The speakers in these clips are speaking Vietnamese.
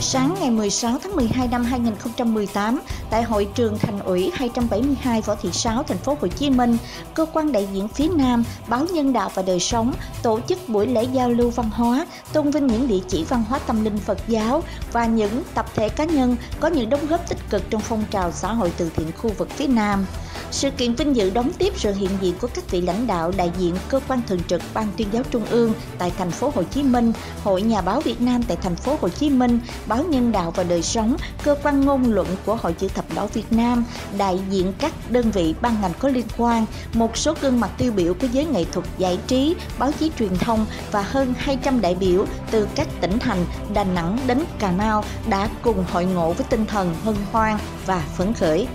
Sáng ngày 16 tháng 12 năm 2018, tại hội trường Thành ủy 272 Võ Thị Sáu, thành phố Hồ Chí Minh, cơ quan đại diện phía Nam, báo Nhân đạo và Đời sống tổ chức buổi lễ giao lưu văn hóa, tôn vinh những địa chỉ văn hóa tâm linh Phật giáo và những tập thể cá nhân có những đóng góp tích cực trong phong trào xã hội từ thiện khu vực phía Nam. Sự kiện vinh dự đón tiếp sự hiện diện của các vị lãnh đạo đại diện cơ quan thường trực Ban tuyên giáo Trung ương tại thành phố Hồ Chí Minh, Hội Nhà báo Việt Nam tại thành phố Hồ Chí Minh, báo Nhân đạo và Đời sống, cơ quan ngôn luận của Hội chữ thập đỏ Việt Nam, đại diện các đơn vị ban ngành có liên quan, một số gương mặt tiêu biểu của giới nghệ thuật giải trí, báo chí truyền thông và hơn 200 đại biểu từ các tỉnh thành Đà Nẵng đến Cà Mau đã cùng hội ngộ với tinh thần hân hoan và phấn khởi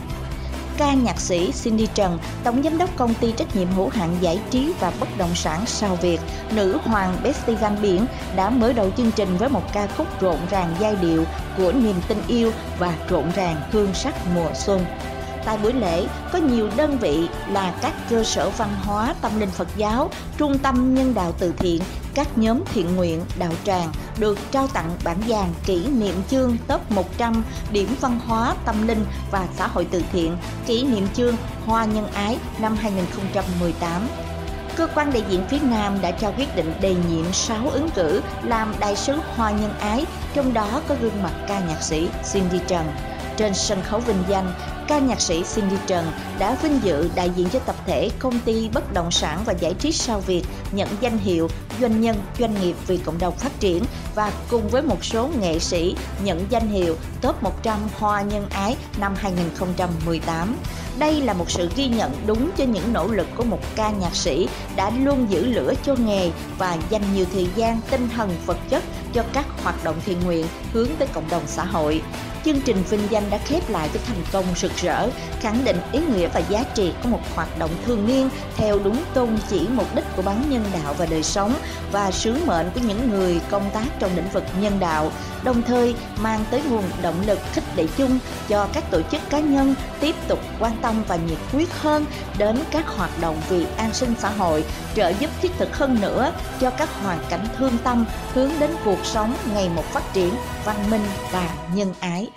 ca nhạc sĩ Cindy Trần, tổng giám đốc công ty trách nhiệm hữu hạn giải trí và bất động sản Sao Việt, nữ hoàng Bestie Biển đã mở đầu chương trình với một ca khúc rộn ràng giai điệu của niềm tình yêu và rộn ràng hương sắc mùa xuân. Tại buổi lễ, có nhiều đơn vị là các cơ sở văn hóa tâm linh Phật giáo, trung tâm nhân đạo từ thiện, các nhóm thiện nguyện, đạo tràng được trao tặng bản vàng kỷ niệm chương top 100 điểm văn hóa tâm linh và xã hội từ thiện kỷ niệm chương Hoa Nhân Ái năm 2018 cơ quan đại diện phía Nam đã trao quyết định đề nhiệm 6 ứng cử làm đại sứ Hoa Nhân Ái, trong đó có gương mặt ca nhạc sĩ Cindy Trần. Trên sân khấu vinh danh, ca nhạc sĩ Cindy Trần đã vinh dự đại diện cho tập thể công ty bất động sản và giải trí sao Việt nhận danh hiệu doanh nhân, doanh nghiệp vì cộng đồng phát triển và cùng với một số nghệ sĩ nhận danh hiệu top 100 hoa nhân ái năm 2018. Đây là một sự ghi nhận đúng cho những nỗ lực của một ca nhạc sĩ đã luôn giữ lửa cho nghề và dành nhiều thời gian, tinh thần, vật chất cho các hoạt động thiện nguyện hướng tới cộng đồng xã hội. Chương trình vinh danh đã khép lại với thành công rực rỡ, khẳng định ý nghĩa và giá trị của một hoạt động thường niên theo đúng tôn chỉ mục đích của báo nhân đạo và đời sống và sứ mệnh của những người công tác trong lĩnh vực nhân đạo, đồng thời mang tới nguồn động lực khích lệ chung cho các tổ chức cá nhân tiếp tục quan tâm và nhiệt huyết hơn đến các hoạt động vì an sinh xã hội, trợ giúp thiết thực hơn nữa cho các hoàn cảnh thương tâm hướng đến cuộc sống ngày một phát triển văn minh và nhân ái.